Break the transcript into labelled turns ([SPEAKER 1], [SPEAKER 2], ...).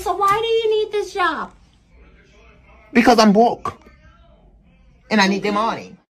[SPEAKER 1] so why do you need this job?
[SPEAKER 2] Because I'm broke. And I need the money.